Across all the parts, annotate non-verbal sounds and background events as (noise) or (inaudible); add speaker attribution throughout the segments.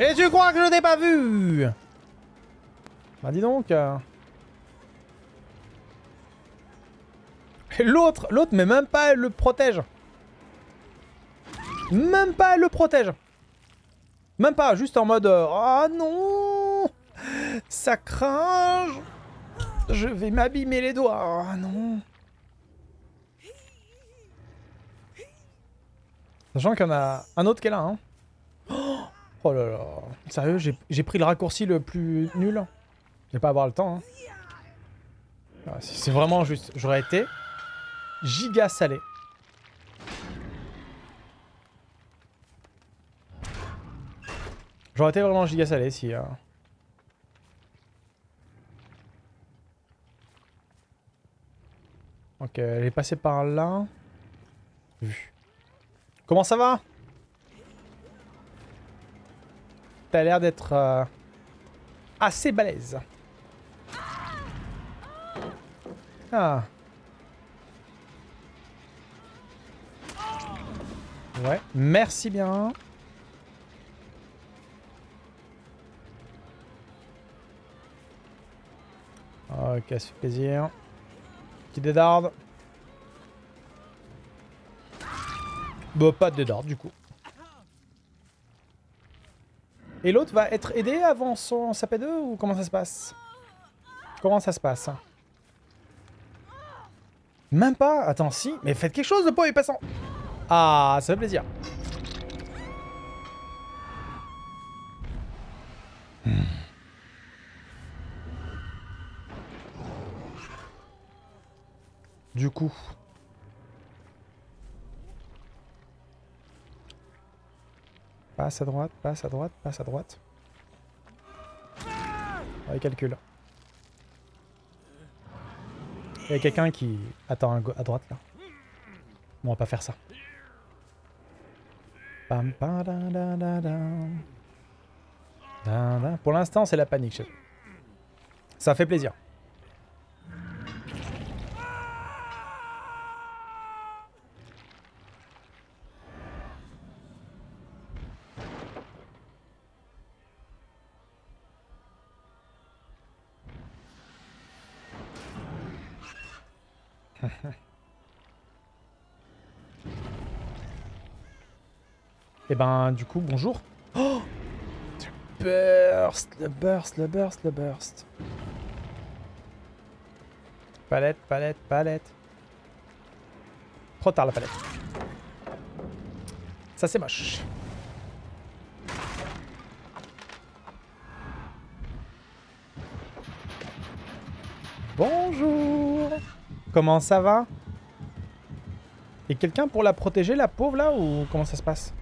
Speaker 1: Et tu crois que je t'ai pas vu? Bah dis donc. L'autre, l'autre, mais même pas elle le protège. Même pas elle le protège. Même pas, juste en mode euh, Ah non Ça cringe Je vais m'abîmer les doigts. Ah non Sachant qu'il y en a un autre qui est là, hein. Oh là là. Sérieux, j'ai pris le raccourci le plus nul. Je vais pas avoir le temps. Hein. Ah, c'est vraiment juste. J'aurais été giga salé. J'aurais été vraiment giga salé si... euh, Ok, elle est passée par là. Comment ça va? T'as l'air d'être euh, assez balèze. Ah. Ouais, merci bien. Ok, ça fait plaisir. Petit dédarde. Bah, pas de dédarde du coup. Et l'autre va être aidé avant son sa P2 ou comment ça se passe? Comment ça se passe? Même pas? Attends, si. Mais faites quelque chose, le pot est passant. Ah, ça fait plaisir. Hmm. Du coup... Passe à droite, passe à droite, passe à droite. Ouais, calcul. Il y a quelqu'un qui attend à droite là. Bon, on va pas faire ça. Pour l'instant, c'est la panique. eux. Ça fait plaisir. (laughs) Et ben, du coup, bonjour. Oh Le burst, le burst, le burst, le burst. Palette, palette, palette. Trop tard la palette. Ça c'est moche. Bonjour. Comment ça va? Et quelqu'un pour la protéger, la pauvre là, ou comment ça se passe?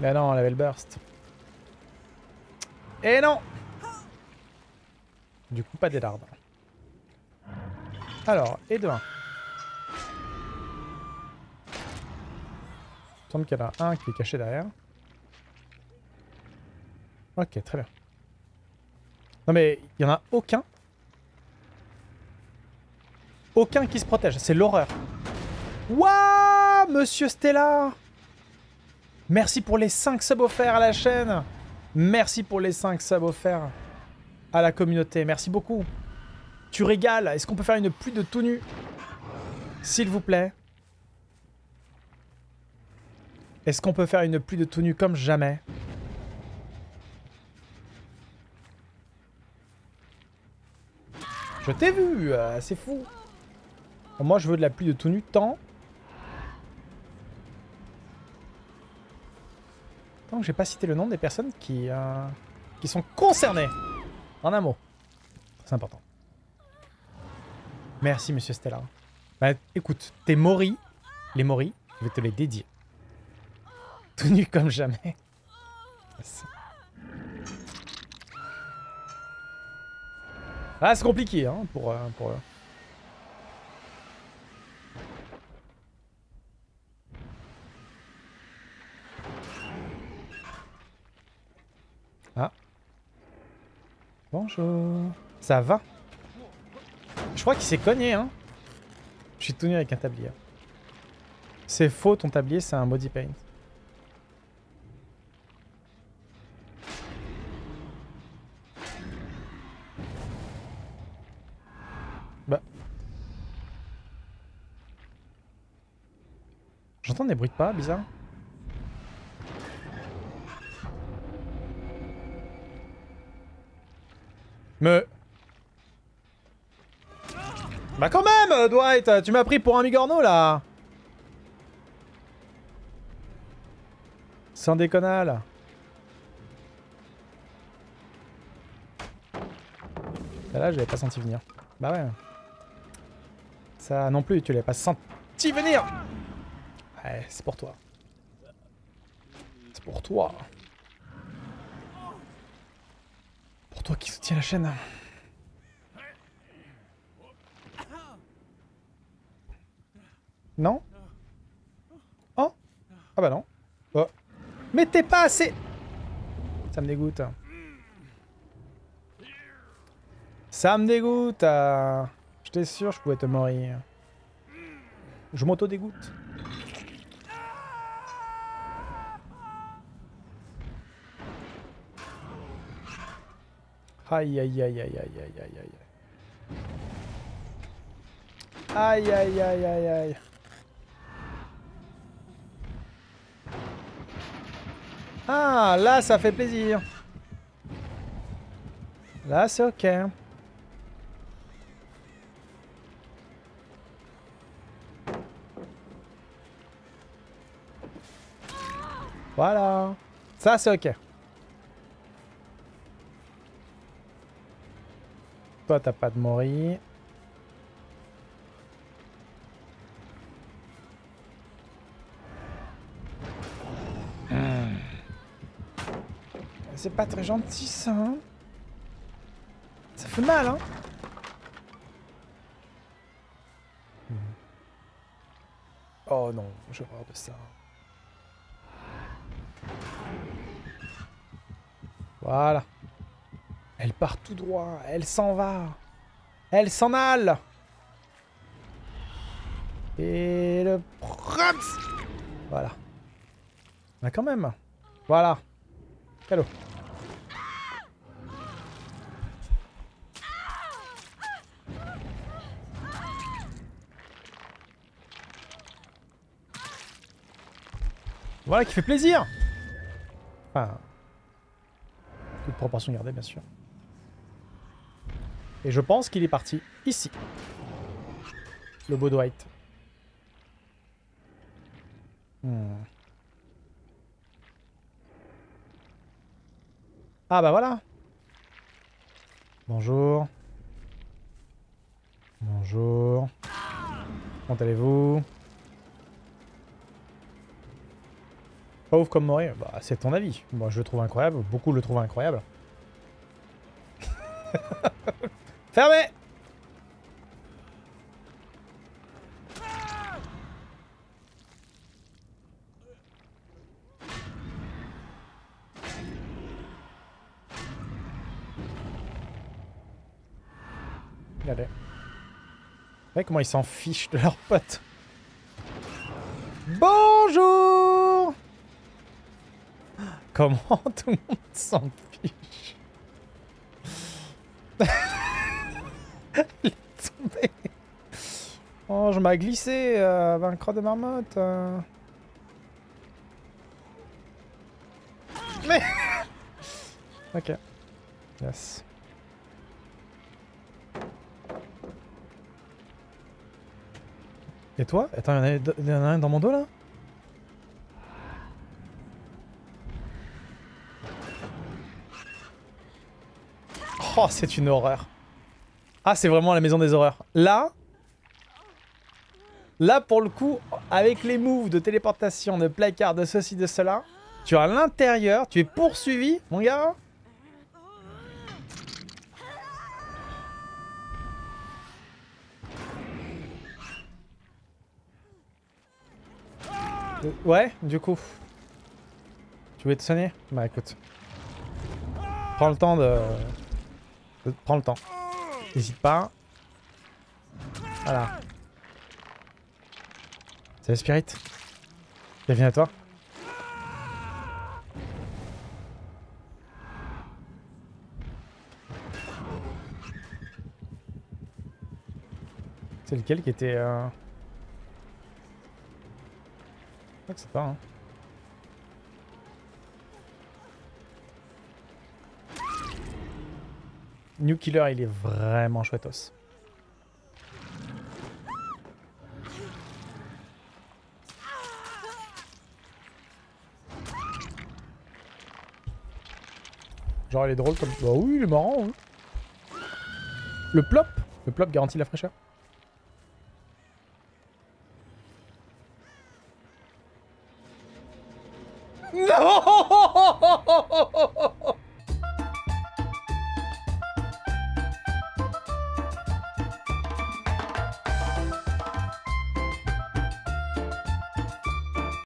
Speaker 1: Mais non, elle avait le burst. Et non Du coup, pas d'élarde. Alors, et de 1. Il semble qu'il y en a un qui est caché derrière. Ok, très bien. Non mais, il y en a aucun. Aucun qui se protège. C'est l'horreur. Waouh Monsieur Stella Merci pour les 5 subs offerts à la chaîne. Merci pour les 5 subs offerts à la communauté. Merci beaucoup. Tu régales. Est-ce qu'on peut faire une pluie de tout nu? S'il vous plaît. Est-ce qu'on peut faire une pluie de tout nu comme jamais? Je t'ai vu, euh, c'est fou. Moi, je veux de la pluie de tout nu tant. Que j'ai pas cité le nom des personnes qui, euh, qui sont concernées. En un mot. C'est important. Merci, monsieur Stella. Bah, écoute, tes moris, les moris, je vais te les dédier. Tout nu comme jamais. Ah, c'est compliqué, hein, pour... euh, pour euh. Ça va Je crois qu'il s'est cogné, hein. Je suis tout avec un tablier. C'est faux, ton tablier, c'est un body paint. Bah. J'entends des bruits de pas, bizarre. Bah quand même, Dwight Tu m'as pris pour un migorno, là Sans déconnal. Là, je l'avais pas senti venir. Bah ouais. Ça non plus, tu l'avais pas senti venir Ouais, c'est pour toi. C'est pour toi. Soutiens la chaîne. Non Oh Ah bah non. Oh. Mais t'es pas assez... Ça me dégoûte. Ça me dégoûte. Euh... J'étais sûr je pouvais te mourir. Je m'auto-dégoûte. Aïe aïe aïe aïe aïe aïe aïe aïe. Aïe aïe aïe aïe aïe. Ah, là, ça fait plaisir. Là, c'est ok. Voilà. Ça, c'est ok. Toi, t'as pas de mori. C'est pas très gentil ça, hein Ça fait mal, hein Oh non, j'ai peur de ça. Voilà. Elle part tout droit, elle s'en va. Elle s'en alle. Et le... Voilà. Mais quand même. Voilà. Hello. Voilà, qui fait plaisir Enfin... Toute proportion gardée, bien sûr. Et je pense qu'il est parti ici. Le beau Dwight. Hmm. Ah bah voilà Bonjour. Bonjour. Comment allez-vous? Pauvre comme Moré, bah, c'est ton avis. Moi je le trouve incroyable, beaucoup le trouvent incroyable. (laughs) Fermé Regardez. Regardez comment ils s'en fichent de leurs potes. Bonjour Comment (laughs) tout le monde s'en fiche? Il est tombé Oh, je m'ai glissé euh, croix de marmotte. Euh. Mais (laughs) Ok. Yes. Et toi? Attends, il y, en a un dans mon dos là? Oh, c'est une horreur. Ah, c'est vraiment la maison des horreurs. Là, là pour le coup, avec les moves de téléportation, de placard, de ceci, de cela, tu es à l'intérieur, tu es poursuivi, mon gars. Ouais, du coup. Tu veux te soigner? Bah écoute. Prends le temps de... Prends le temps. N'hésite pas. Voilà. Salut Spirit. Bienvenue à toi. C'est lequel qui était... Euh... Je crois que c'est pas, hein. New Killer, il est vraiment chouettos. Genre, il est drôle comme... Bah oui, il est marrant. Hein. Le plop Le plop garantit la fraîcheur.